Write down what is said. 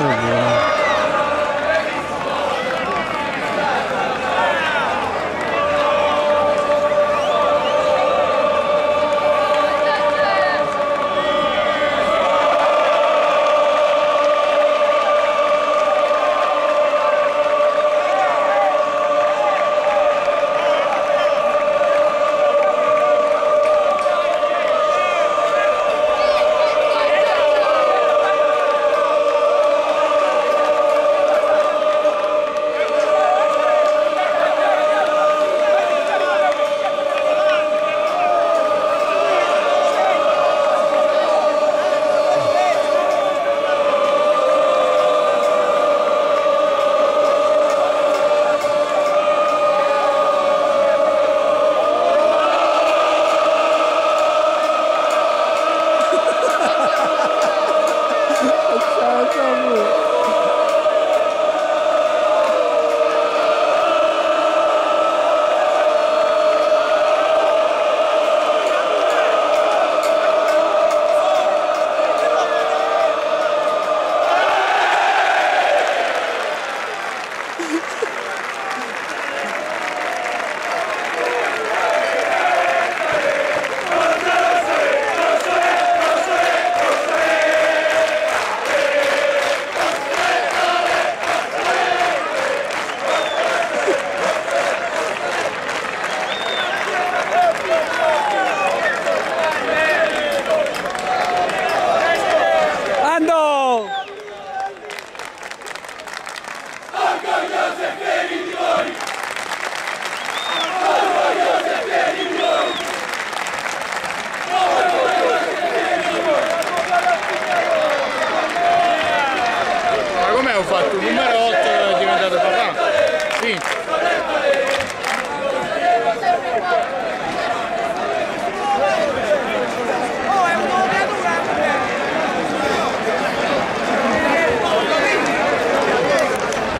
so warm.